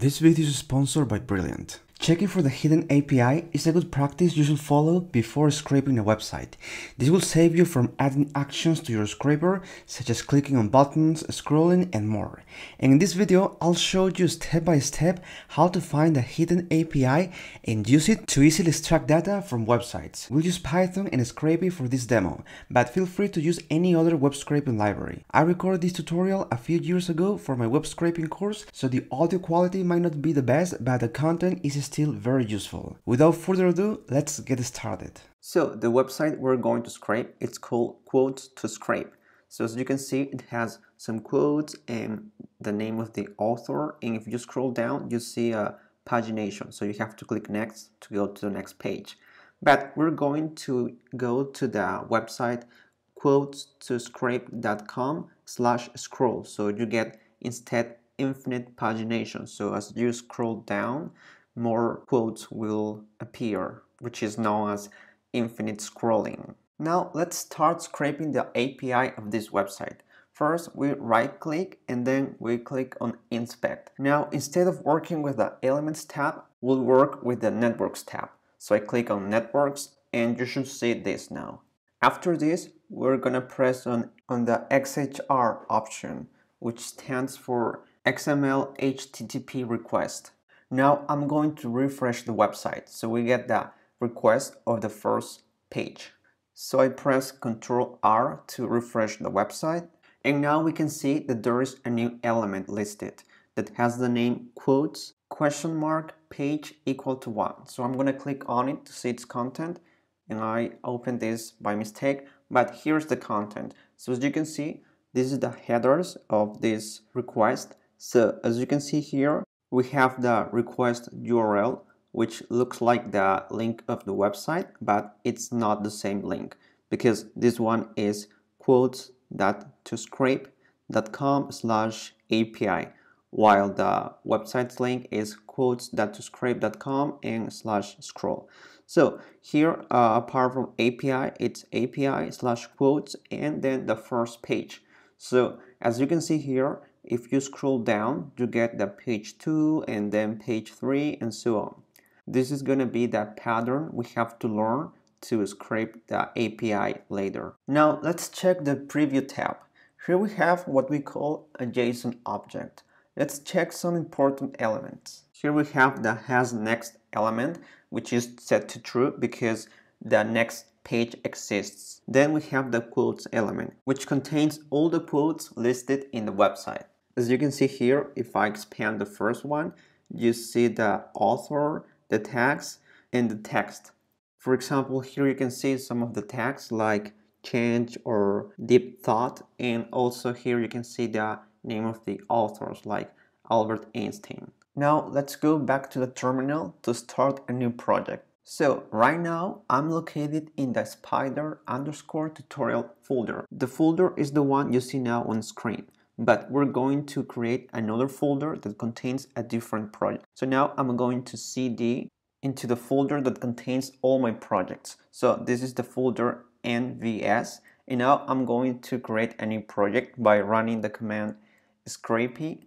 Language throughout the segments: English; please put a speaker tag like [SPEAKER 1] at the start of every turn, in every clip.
[SPEAKER 1] This video is sponsored by Brilliant. Checking for the hidden API is a good practice you should follow before scraping a website. This will save you from adding actions to your scraper, such as clicking on buttons, scrolling, and more. And in this video, I'll show you step by step how to find a hidden API and use it to easily extract data from websites. We'll use Python and Scrapy for this demo, but feel free to use any other web scraping library. I recorded this tutorial a few years ago for my web scraping course, so the audio quality might not be the best, but the content is still very useful. Without further ado, let's get started.
[SPEAKER 2] So the website we're going to scrape, it's called Quotes to Scrape. So as you can see, it has some quotes and the name of the author. And if you scroll down, you see a pagination. So you have to click next to go to the next page. But we're going to go to the website quotes to scrape.com slash scroll. So you get instead infinite pagination. So as you scroll down, more quotes will appear, which is known as infinite scrolling. Now let's start scraping the API of this website. First, we right click and then we click on inspect. Now, instead of working with the elements tab, we'll work with the networks tab. So I click on networks and you should see this now. After this, we're gonna press on, on the XHR option, which stands for XML HTTP request. Now I'm going to refresh the website so we get the request of the first page. So I press Ctrl R to refresh the website and now we can see that there is a new element listed that has the name quotes question mark page equal to 1. So I'm going to click on it to see its content and I opened this by mistake but here's the content. So as you can see this is the headers of this request. So as you can see here we have the request URL which looks like the link of the website but it's not the same link because this one is quotes.toscrape.com slash API while the website's link is quotes.toscrape.com and slash scroll. So here uh, apart from API it's API slash quotes and then the first page. So as you can see here if you scroll down, you get the page 2 and then page 3 and so on. This is going to be the pattern we have to learn to scrape the API later. Now let's check the preview tab. Here we have what we call a JSON object. Let's check some important elements. Here we have the has next element which is set to true because the next page exists. Then we have the quotes element, which contains all the quotes listed in the website. As you can see here, if I expand the first one, you see the author, the tags, and the text. For example, here you can see some of the tags like change or deep thought, and also here you can see the name of the authors like Albert Einstein. Now let's go back to the terminal to start a new project. So right now I'm located in the spider underscore tutorial folder. The folder is the one you see now on screen but we're going to create another folder that contains a different project. So now I'm going to cd into the folder that contains all my projects. So this is the folder nvs and now I'm going to create a new project by running the command scrapy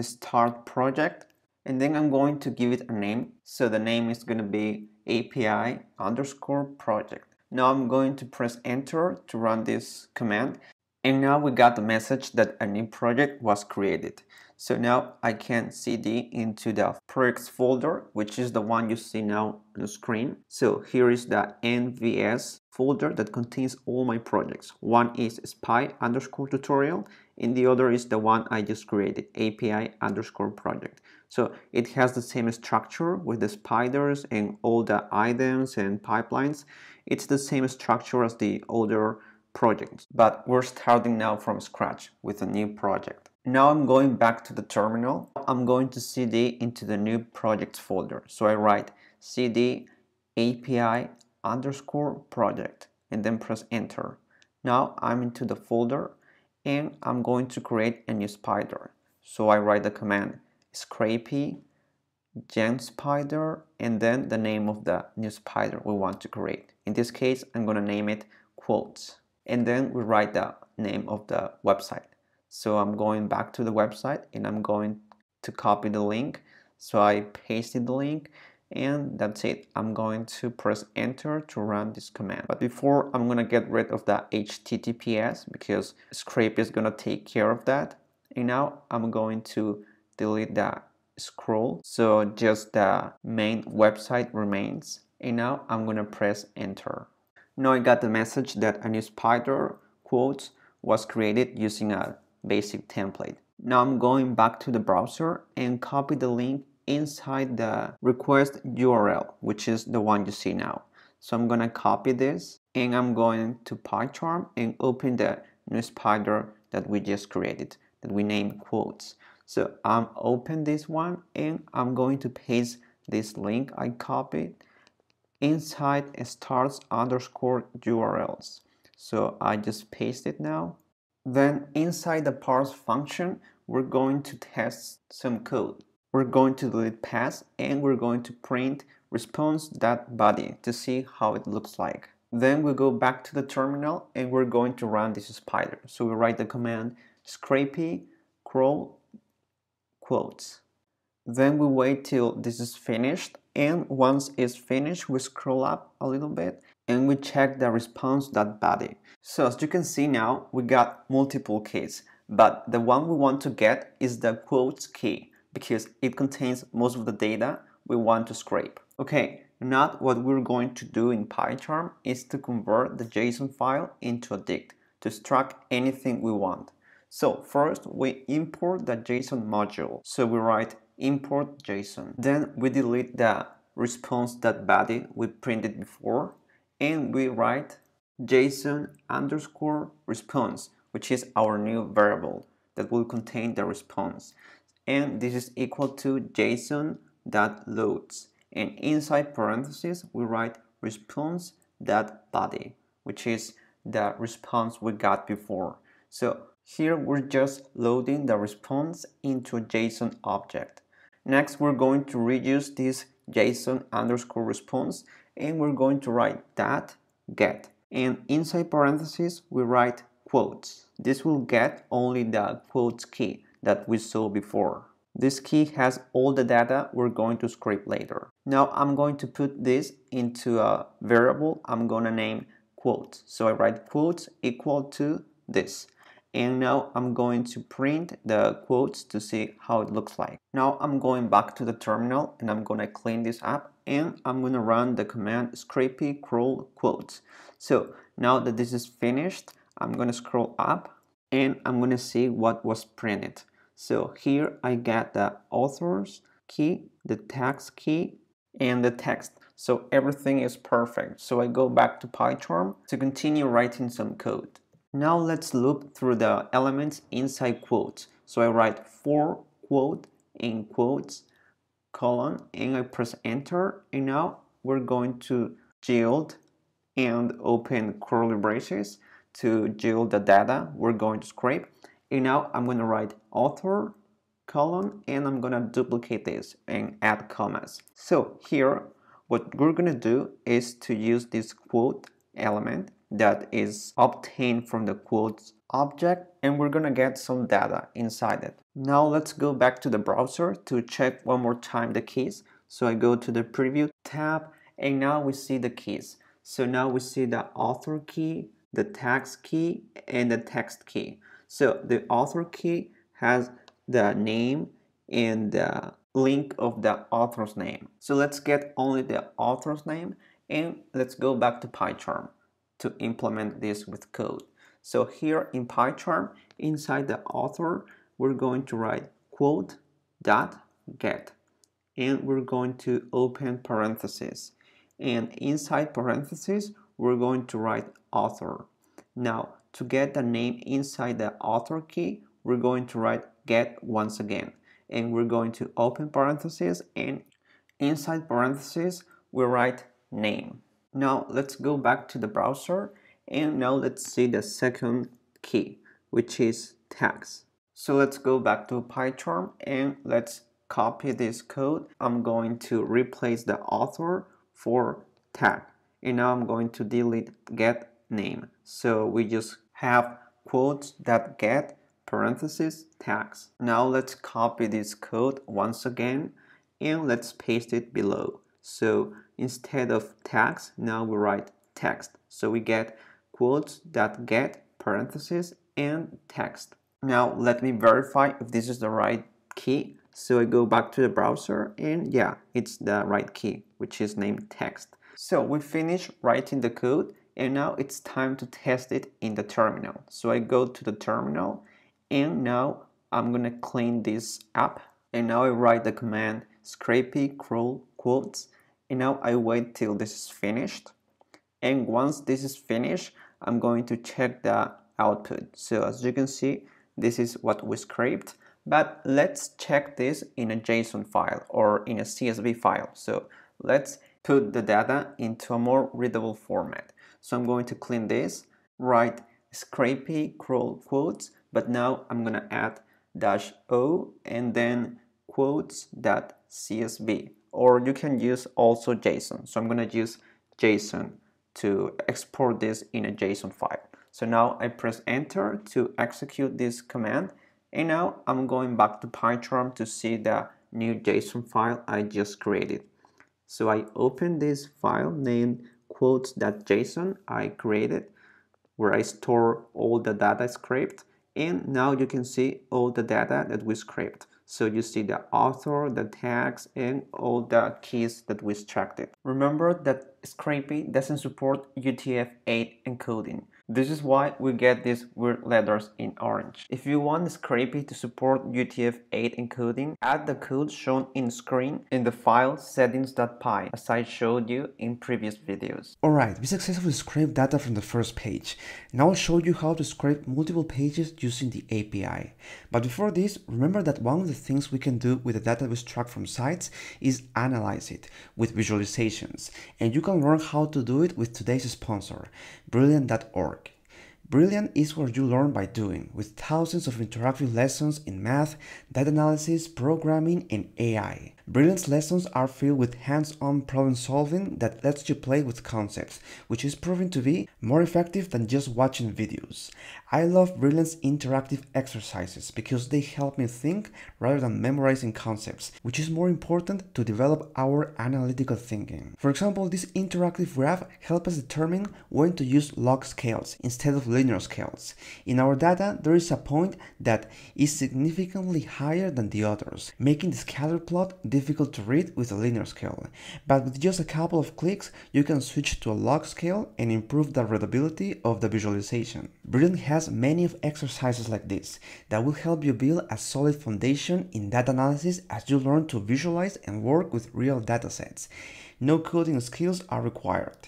[SPEAKER 2] start project and then I'm going to give it a name. So the name is going to be API underscore project. Now I'm going to press enter to run this command and now we got the message that a new project was created. So now I can cd into the projects folder, which is the one you see now on the screen. So here is the NVS folder that contains all my projects. One is spy underscore tutorial and the other is the one I just created, API underscore project. So it has the same structure with the spiders and all the items and pipelines. It's the same structure as the other projects, but we're starting now from scratch with a new project. Now I'm going back to the terminal. I'm going to cd into the new projects folder. So I write cd API underscore project and then press enter. Now I'm into the folder and I'm going to create a new spider. So I write the command scrapy gen spider and then the name of the new spider we want to create. In this case, I'm going to name it quotes and then we write the name of the website. So I'm going back to the website and I'm going to copy the link So I pasted the link and that's it. I'm going to press enter to run this command. But before I'm gonna get rid of the HTTPS because Scrapy is gonna take care of that. And now I'm going to delete the scroll so just the main website remains and now I'm gonna press enter. Now I got the message that a new spider quote was created using a basic template. Now I'm going back to the browser and copy the link inside the request URL, which is the one you see now. So I'm gonna copy this and I'm going to PyCharm and open the new spider that we just created that we named quotes. So I'm open this one and I'm going to paste this link I copied inside starts underscore URLs. So I just paste it now. Then inside the parse function, we're going to test some code. We're going to delete pass and we're going to print response.body to see how it looks like. Then we go back to the terminal and we're going to run this spider. So we write the command scrapy crawl quotes. Then we wait till this is finished and once it's finished we scroll up a little bit and we check the response.body. So as you can see now we got multiple keys but the one we want to get is the quotes key because it contains most of the data we want to scrape. Okay, now what we're going to do in PyCharm is to convert the JSON file into a dict to extract anything we want. So first we import the JSON module. So we write import JSON. Then we delete the response.body we printed before and we write JSON underscore response, which is our new variable that will contain the response. And this is equal to JSON.loads. And inside parentheses, we write response.body, which is the response we got before. So here we're just loading the response into a JSON object. Next, we're going to reduce this JSON underscore response and we're going to write that get. And inside parentheses, we write quotes. This will get only the quotes key that we saw before. This key has all the data we're going to scrape later. Now I'm going to put this into a variable I'm going to name quotes. So I write quotes equal to this and now I'm going to print the quotes to see how it looks like. Now I'm going back to the terminal and I'm going to clean this up and I'm going to run the command scrapy crawl quotes. So now that this is finished, I'm going to scroll up and I'm going to see what was printed. So here I get the authors key, the text key, and the text. So everything is perfect. So I go back to PyCharm to continue writing some code. Now let's loop through the elements inside quotes. So I write for quote in quotes colon and I press enter and now we're going to yield and open curly braces to yield the data we're going to scrape and now I'm going to write author colon and I'm going to duplicate this and add commas. So here what we're going to do is to use this quote element that is obtained from the quotes object and we're gonna get some data inside it. Now let's go back to the browser to check one more time the keys. So I go to the preview tab and now we see the keys. So now we see the author key, the text key, and the text key. So the author key has the name and the link of the author's name. So let's get only the author's name and let's go back to PyCharm to implement this with code. So here in PyCharm, inside the author, we're going to write quote dot get and we're going to open parentheses and inside parentheses we're going to write author now to get the name inside the author key we're going to write get once again and we're going to open parentheses and inside parentheses we write name now let's go back to the browser and now let's see the second key which is tags. So let's go back to PyCharm and let's copy this code. I'm going to replace the author for tag and now I'm going to delete get name. So we just have quotes that get parentheses tags. Now let's copy this code once again and let's paste it below. So instead of tags, now we write text. So we get quotes that get parentheses and text. Now let me verify if this is the right key. So I go back to the browser and yeah, it's the right key, which is named text. So we finish writing the code and now it's time to test it in the terminal. So I go to the terminal and now I'm gonna clean this up. And now I write the command scrapy crawl quotes. And now I wait till this is finished. And once this is finished I'm going to check the output. So as you can see this is what we scraped. But let's check this in a JSON file or in a CSV file. So let's put the data into a more readable format so I'm going to clean this write scrapy crawl quotes but now I'm gonna add dash o and then quotes dot csv or you can use also JSON so I'm gonna use JSON to export this in a JSON file. So now I press enter to execute this command and now I'm going back to PyCharm to see the new JSON file I just created. So I open this file named quotes.json I created where I store all the data scraped and now you can see all the data that we scraped. So you see the author, the tags, and all the keys that we extracted. Remember that Scrapy doesn't support UTF-8 encoding. This is why we get these weird letters in orange. If you want Scrapy to support UTF-8 encoding, add the code shown in screen in the file settings.py as I showed you in previous videos.
[SPEAKER 1] Alright, we successfully scraped data from the first page. Now I'll show you how to scrape multiple pages using the API. But before this, remember that one of the things we can do with the data we extract from sites is analyze it with visualizations. And you can learn how to do it with today's sponsor, Brilliant.org. Brilliant is what you learn by doing, with thousands of interactive lessons in math, data analysis, programming, and AI. Brilliant's lessons are filled with hands-on problem solving that lets you play with concepts, which is proving to be more effective than just watching videos. I love Brilliant's interactive exercises because they help me think rather than memorizing concepts, which is more important to develop our analytical thinking. For example, this interactive graph helps us determine when to use log scales instead of linear scales. In our data, there is a point that is significantly higher than the others, making the scatter plot difficult to read with a linear scale, but with just a couple of clicks you can switch to a log scale and improve the readability of the visualization. Brilliant has many of exercises like this that will help you build a solid foundation in data analysis as you learn to visualize and work with real datasets. No coding skills are required.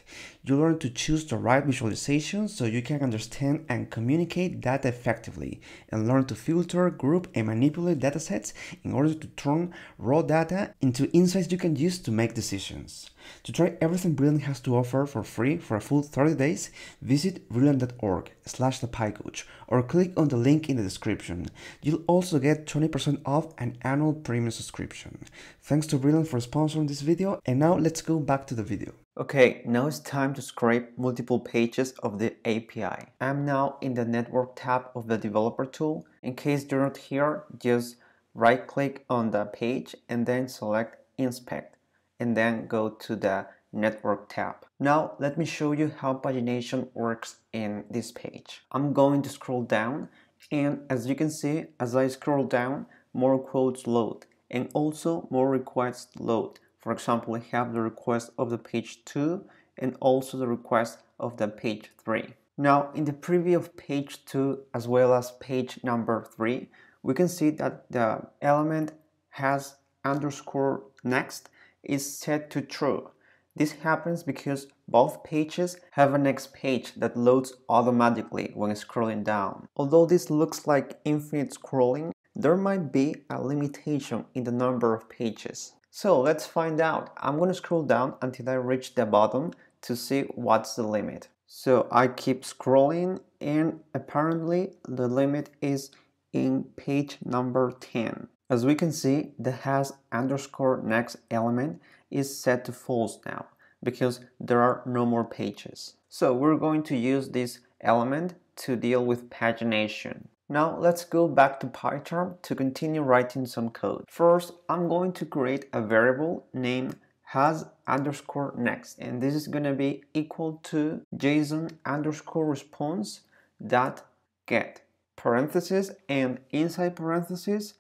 [SPEAKER 1] You learn to choose the right visualization so you can understand and communicate data effectively, and learn to filter, group, and manipulate datasets in order to turn raw data into insights you can use to make decisions. To try everything Brilliant has to offer for free for a full 30 days, visit brilliant.org slash the PyCoach or click on the link in the description. You'll also get 20% off an annual premium subscription. Thanks to Brilliant for sponsoring this video, and now let's go back to the video.
[SPEAKER 2] Okay, now it's time to scrape multiple pages of the API. I'm now in the network tab of the developer tool. In case you're not here, just right click on the page and then select inspect and then go to the network tab. Now let me show you how pagination works in this page. I'm going to scroll down and as you can see, as I scroll down, more quotes load and also more requests load. For example, we have the request of the page 2 and also the request of the page 3. Now, in the preview of page 2 as well as page number 3, we can see that the element has underscore next is set to true. This happens because both pages have a next page that loads automatically when scrolling down. Although this looks like infinite scrolling, there might be a limitation in the number of pages. So let's find out. I'm going to scroll down until I reach the bottom to see what's the limit. So I keep scrolling and apparently the limit is in page number 10. As we can see, the has underscore next element is set to false now because there are no more pages. So we're going to use this element to deal with pagination. Now let's go back to PyCharm to continue writing some code. First, I'm going to create a variable named has underscore next and this is going to be equal to json underscore response dot get parenthesis and inside parenthesis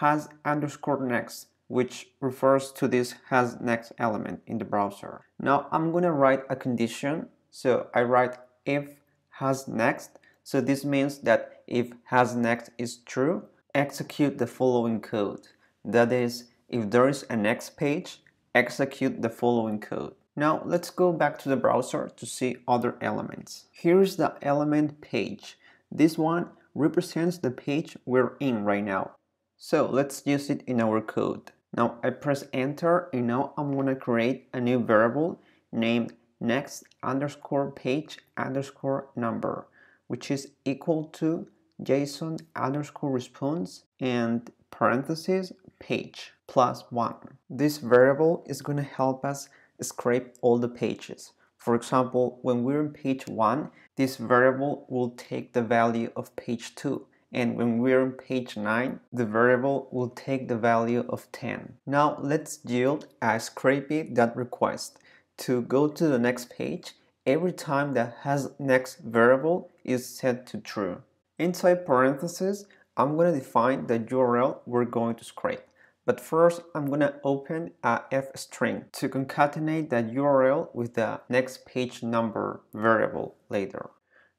[SPEAKER 2] has underscore next which refers to this has next element in the browser. Now I'm going to write a condition. So I write if has next. So this means that if has next is true, execute the following code. That is, if there is a next page, execute the following code. Now let's go back to the browser to see other elements. Here's the element page. This one represents the page we're in right now. So let's use it in our code. Now I press enter and now I'm gonna create a new variable named next underscore page underscore number which is equal to json underscore response and parentheses page plus one. This variable is gonna help us scrape all the pages. For example, when we're in page 1, this variable will take the value of page 2 and when we're on page 9 the variable will take the value of 10. Now let's yield a scrapy that request to go to the next page every time the has next variable is set to true. Inside parentheses I'm going to define the URL we're going to scrape. But first, I'm going to open a f string to concatenate that URL with the next page number variable later.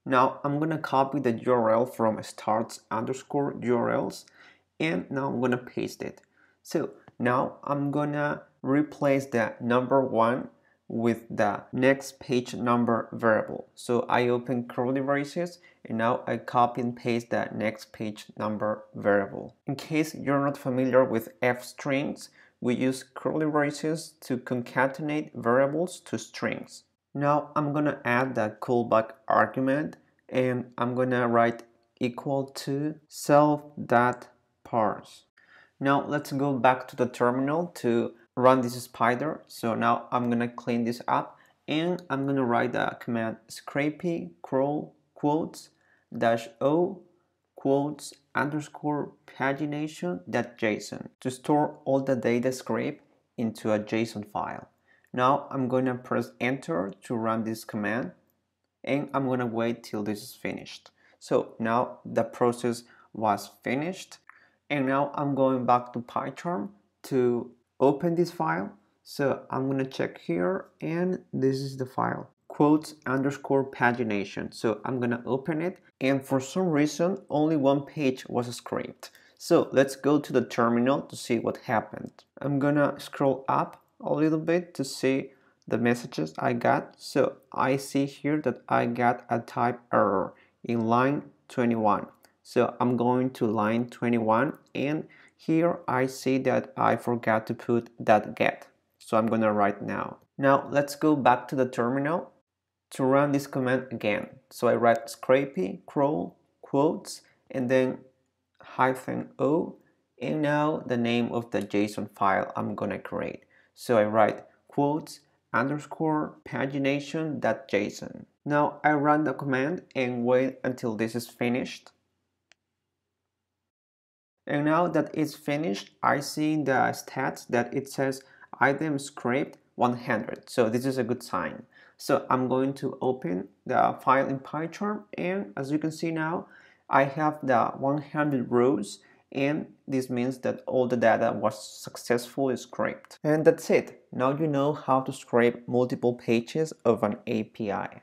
[SPEAKER 2] Now I'm gonna copy the URL from starts underscore URLs and now I'm gonna paste it. So now I'm gonna replace the number one with the next page number variable. So I open curly braces and now I copy and paste that next page number variable. In case you're not familiar with f strings, we use curly braces to concatenate variables to strings. Now I'm gonna add the callback argument and I'm gonna write equal to self dot parse. Now let's go back to the terminal to run this spider. So now I'm gonna clean this up and I'm gonna write the command scrapy crawl quotes dash o quotes underscore pagination dot json to store all the data scrape into a JSON file. Now I'm going to press enter to run this command and I'm gonna wait till this is finished. So now the process was finished and now I'm going back to PyCharm to open this file. So I'm gonna check here and this is the file quotes underscore pagination. So I'm gonna open it and for some reason only one page was scraped. So let's go to the terminal to see what happened. I'm gonna scroll up a little bit to see the messages I got. So I see here that I got a type error in line 21. So I'm going to line 21 and here I see that I forgot to put that get. So I'm gonna write now. Now let's go back to the terminal to run this command again. So I write scrapy, crawl quotes and then hyphen o and now the name of the JSON file I'm gonna create. So I write quotes underscore pagination.json. Now I run the command and wait until this is finished. And now that it's finished, I see in the stats that it says item scraped 100. So this is a good sign. So I'm going to open the file in PyCharm and as you can see now, I have the 100 rows and this means that all the data was successfully scraped. And that's it. Now you know how to scrape multiple pages of an API.